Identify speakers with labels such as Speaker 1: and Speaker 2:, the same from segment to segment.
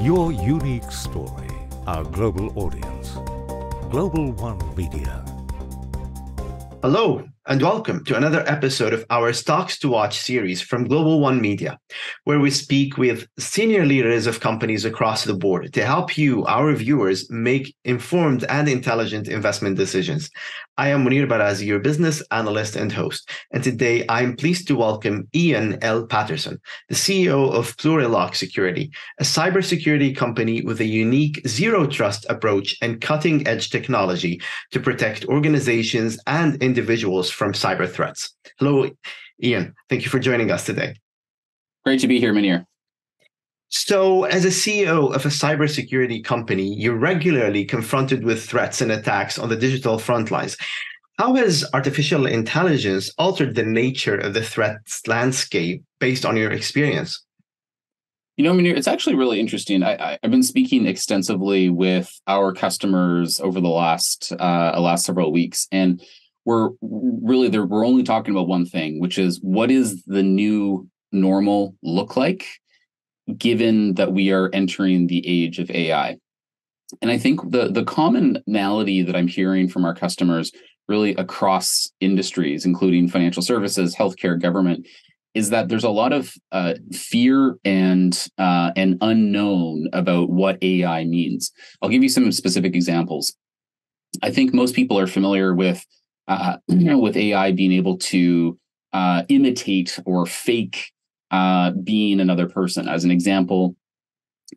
Speaker 1: Your unique story, our global audience. Global One Media.
Speaker 2: Hello, and welcome to another episode of our Stocks to Watch series from Global One Media, where we speak with senior leaders of companies across the board to help you, our viewers, make informed and intelligent investment decisions. I am Munir Barazi, your business analyst and host, and today I'm pleased to welcome Ian L. Paterson, the CEO of Plurilock Security, a cybersecurity company with a unique zero trust approach and cutting edge technology to protect organizations and individuals from cyber threats. Hello, Ian. Thank you for joining us today.
Speaker 3: Great to be here, Munir.
Speaker 2: So, as a CEO of a cybersecurity company, you're regularly confronted with threats and attacks on the digital front lines. How has artificial intelligence altered the nature of the threats landscape based on your experience?
Speaker 3: You know, Munir, it's actually really interesting. I, have been speaking extensively with our customers over the last uh, last several weeks, and we're really there we're only talking about one thing which is what is the new normal look like given that we are entering the age of ai and i think the the commonality that i'm hearing from our customers really across industries including financial services healthcare government is that there's a lot of uh, fear and uh, and unknown about what AI means. I'll give you some specific examples. I think most people are familiar with uh, with AI being able to uh, imitate or fake uh, being another person. As an example,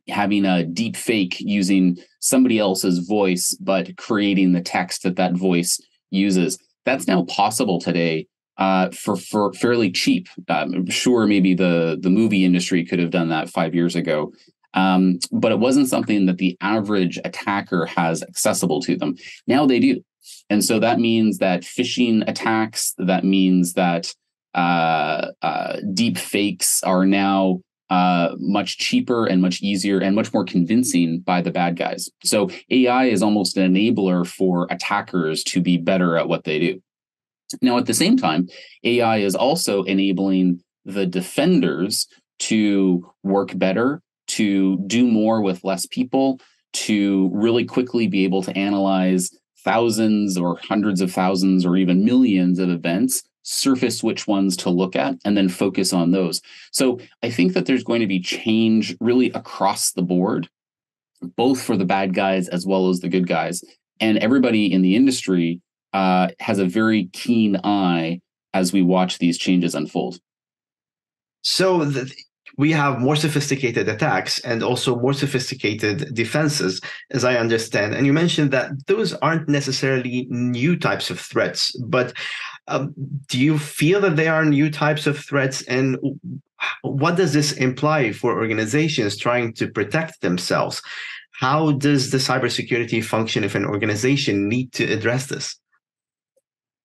Speaker 3: having a deep fake using somebody else's voice, but creating the text that that voice uses. That's now possible today uh, for for fairly cheap. Um, sure, maybe the the movie industry could have done that five years ago, um, but it wasn't something that the average attacker has accessible to them. Now they do. And so that means that phishing attacks, that means that uh, uh, deep fakes are now uh, much cheaper and much easier and much more convincing by the bad guys. So AI is almost an enabler for attackers to be better at what they do. Now, at the same time, AI is also enabling the defenders to work better, to do more with less people, to really quickly be able to analyze thousands or hundreds of thousands or even millions of events surface which ones to look at and then focus on those. So i think that there's going to be change really across the board both for the bad guys as well as the good guys. And everybody in the industry uh, has a very keen eye as we watch these changes unfold.
Speaker 2: So the, we have more sophisticated attacks and also more sophisticated defenses, as I understand. And you mentioned that those aren't necessarily new types of threats, but um, do you feel that they are new types of threats? And what does this imply for organizations trying to protect themselves? How does the cybersecurity function if an organization need to address this?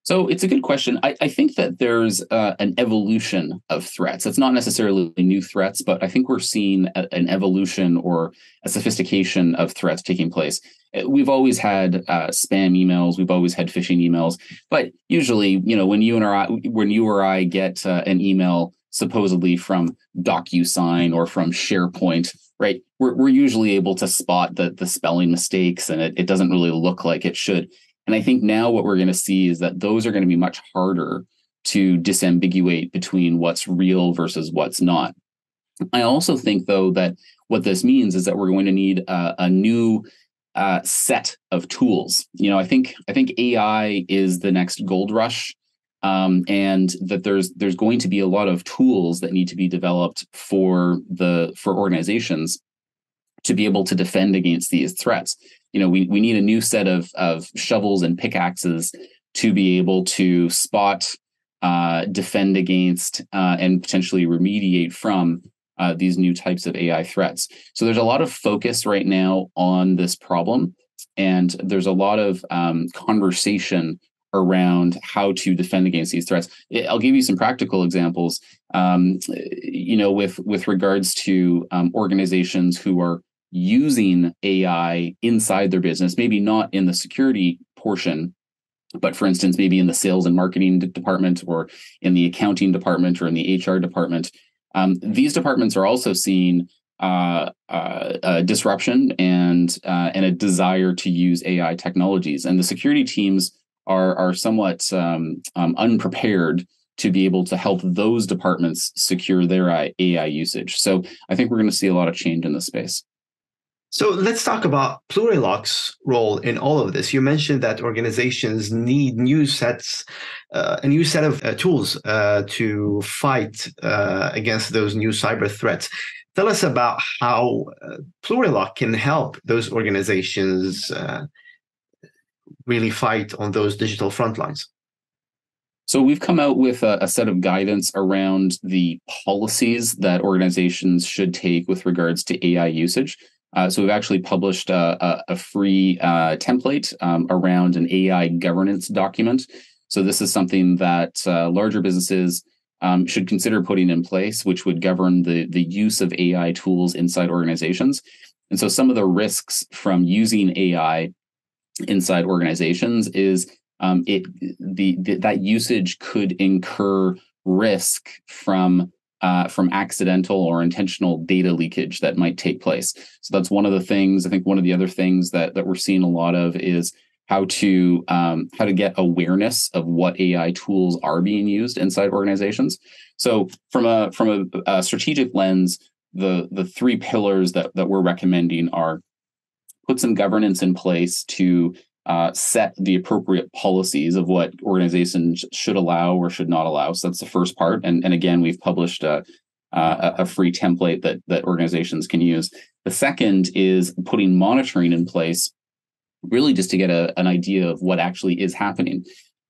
Speaker 3: So it's a good question. I, I think that there's uh, an evolution of threats. It's not necessarily new threats, but I think we're seeing a, an evolution or a sophistication of threats taking place. Uh, we've always had uh, spam emails, we've always had phishing emails, but usually, you know, when you and I, when you or I get uh, an email supposedly from DocuSign or from SharePoint, right? We're, we're usually able to spot the the spelling mistakes, and it, it doesn't really look like it should and I think now what we're going to see is that those are going to be much harder to disambiguate between what's real versus what's not. I also think, though, that what this means is that we're going to need a, a new uh, set of tools. You know, I think I think AI is the next gold rush, um, and that there's there's going to be a lot of tools that need to be developed for the for organizations to be able to defend against these threats you know, we, we need a new set of, of shovels and pickaxes to be able to spot, uh, defend against, uh, and potentially remediate from uh, these new types of AI threats. So there's a lot of focus right now on this problem, and there's a lot of um, conversation around how to defend against these threats. I'll give you some practical examples. Um, you know, with with regards to um, organizations who are using AI inside their business, maybe not in the security portion, but for instance, maybe in the sales and marketing department or in the accounting department or in the HR department. Um, these departments are also seeing uh, uh, disruption and uh, and a desire to use AI technologies, and the security teams are are somewhat um, um, unprepared to be able to help those departments secure their AI usage. So I think we're going to see a lot of change in this space.
Speaker 2: So let's talk about Plurilock's role in all of this. You mentioned that organizations need new sets, uh, a new set of uh, tools uh, to fight uh, against those new cyber threats. Tell us about how uh, Plurilock can help those organizations uh, really fight on those digital front lines.
Speaker 3: So we've come out with a, a, set of guidance around the policies that organizations should take with regards to AI usage. Uh, so we've actually published a, a, a free uh, template um, around an AI governance document. So this is something that uh, larger businesses um, should consider putting in place, which would govern the the use of AI tools inside organizations. And so some of the risks from using AI inside organizations is um, it the, the, that usage could incur risk from uh, from accidental or intentional data leakage that might take place. So that's one of the things. I think one of the other things that that we're seeing a lot of is how to um, how to get awareness of what AI tools are being used inside organizations. So from a from a, a strategic lens, the the three pillars that that we're recommending are put some governance in place to uh, set the appropriate policies of what organizations should allow or should not allow. So that's the first part. And, and again, we've published a, a, a free template that that organizations can use. The second is putting monitoring in place really just to get a, an idea of what actually is happening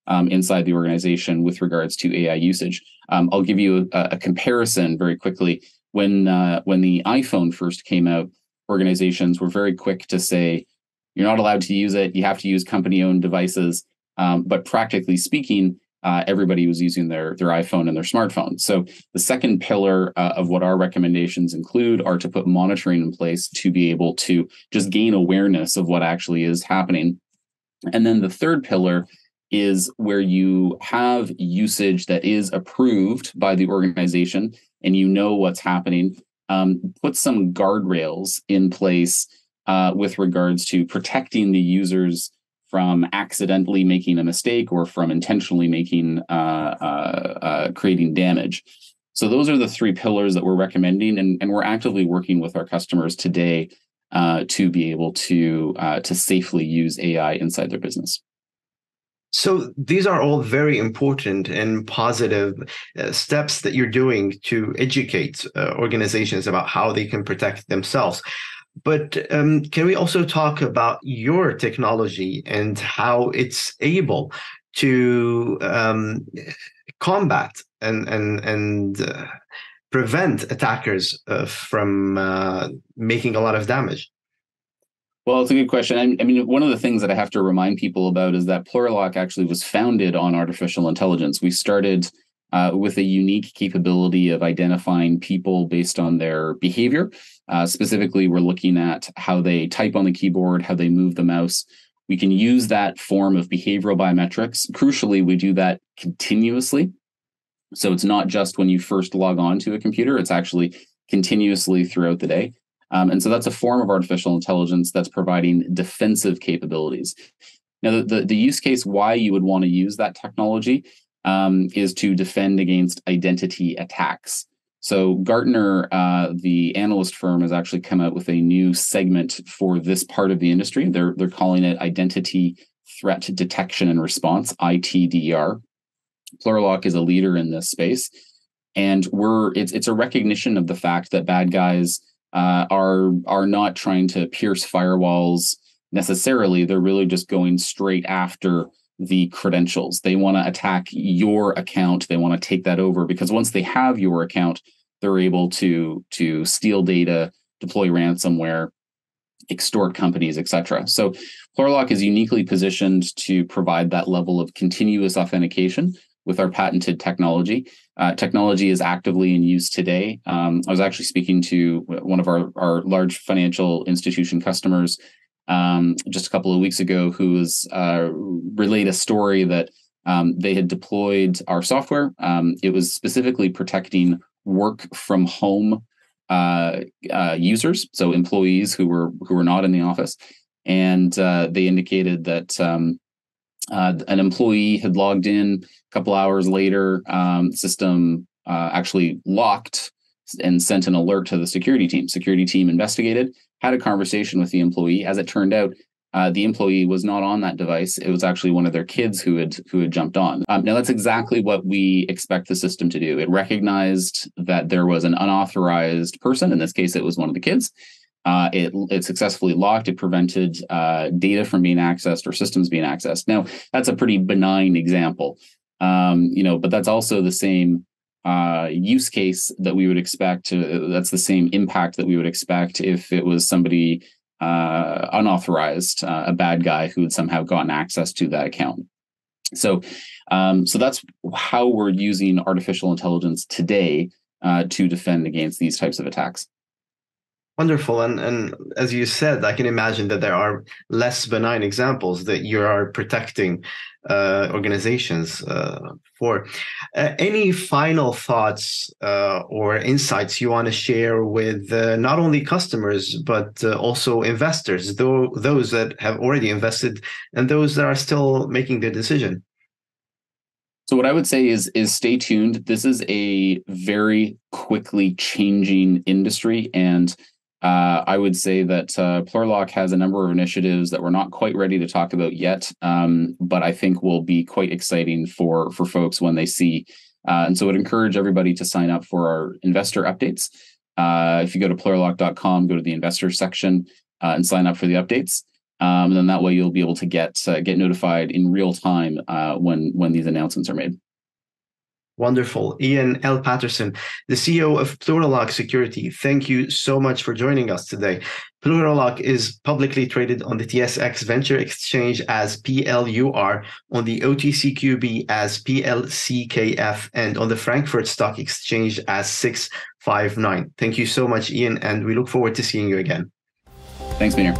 Speaker 3: um, inside the organization with regards to AI usage. Um, I'll give you a, a, comparison very quickly. When uh, when the iPhone first came out, organizations were very quick to say, "You're not allowed to use it. You have to use company-owned devices." Um, but practically speaking, uh, everybody was using their their iPhone and their smartphone. So the second pillar uh, of what our recommendations include are to put monitoring in place to be able to just gain awareness of what actually is happening. And then the third pillar is where you have usage that is approved by the organization and you know what's happening. Um, put some guardrails in place uh, with regards to protecting the users from accidentally making a mistake or from intentionally making uh, uh, uh, creating damage. So those are the three pillars that we're recommending, and, and we're actively working with our customers today uh, to be able to uh, to safely use AI inside their business.
Speaker 2: So these are all very important and positive uh, steps that you're doing to educate uh, organizations about how they can protect themselves. But um, can we also talk about your technology and how it's able to um, combat and and and uh, prevent attackers uh, from uh, making a lot of damage?
Speaker 3: Well, it's a good question. I, mean, one of the things that I have to remind people about is that Plurilock actually was founded on artificial intelligence. We started uh, with a unique capability of identifying people based on their behavior. Uh, specifically, we're looking at how they type on the keyboard, how they move the mouse. We can use that form of behavioral biometrics. Crucially, we do that continuously. So it's not just when you first log on to a computer, it's actually continuously throughout the day. Um, and so that's a form of artificial intelligence that's providing defensive capabilities. Now, the, the, the use case why you would want to use that technology um, is to defend against identity attacks. So Gartner, uh, the analyst firm, has actually come out with a new segment for this part of the industry. They're they're calling it Identity Threat Detection and Response (ITDR). Plurilock is a leader in this space, and we're it's it's a recognition of the fact that bad guys uh, are are not trying to pierce firewalls necessarily. They're really just going straight after the credentials. They want to attack your account. They want to take that over because once they have your account, they're able to to steal data, deploy ransomware, extort companies, etc. So Plurilock is uniquely positioned to provide that level of continuous authentication with our patented technology. Uh, technology is actively in use today. Um, I was actually speaking to one of our, our large financial institution customers um, just a couple of weeks ago who was uh, relayed a story that um, they had deployed our software. Um, it was specifically protecting work from home uh, uh, users, so employees who were who were not in the office, and uh, they indicated that um, uh, an employee had logged in a couple hours later. Um, system uh, actually locked and sent an alert to the security team. Security team investigated, had a conversation with the employee. As it turned out, uh, the employee was not on that device. It was actually one of their kids who had who had jumped on. Um, now that's exactly what we expect the system to do. It recognized that there was an unauthorized person. In this case, it was one of the kids. Uh, it it successfully locked. It prevented uh, data from being accessed or systems being accessed. Now that's a pretty benign example, um, you know, but that's also the same uh, use case that we would expect. To, that's the same impact that we would expect if it was somebody uh, unauthorized, uh, a bad guy who had somehow gotten access to that account. So, um, so that's how we're using artificial intelligence today uh, to defend against these types of attacks.
Speaker 2: Wonderful. And and as you said, I can imagine that there are less benign examples that you are protecting uh, organizations uh, for. Uh, any final thoughts uh, or insights you want to share with uh, not only customers, but uh, also investors, though, those that have already invested and those that are still making their decision?
Speaker 3: So what I would say is is stay tuned. This is a very quickly changing industry and uh, I would say that uh, Plurilock has a number of initiatives that we're not quite ready to talk about yet, um, but I think will be quite exciting for for folks when they see. Uh, and so, I would encourage everybody to sign up for our investor updates. Uh, if you go to Plurilock.com, go to the investor section uh, and sign up for the updates. Um, and then that way you'll be able to get uh, get notified in real time when when these announcements are made.
Speaker 2: Wonderful. Ian L. Paterson, the CEO of Plurilock Security, thank you so much for joining us today. Plurilock is publicly traded on the TSX Venture Exchange as PLUR, on the OTCQB as PLCKF, and on the Frankfurt Stock Exchange as 659. Thank you so much, Ian, and we look forward to seeing you again.
Speaker 3: Thanks, Peter.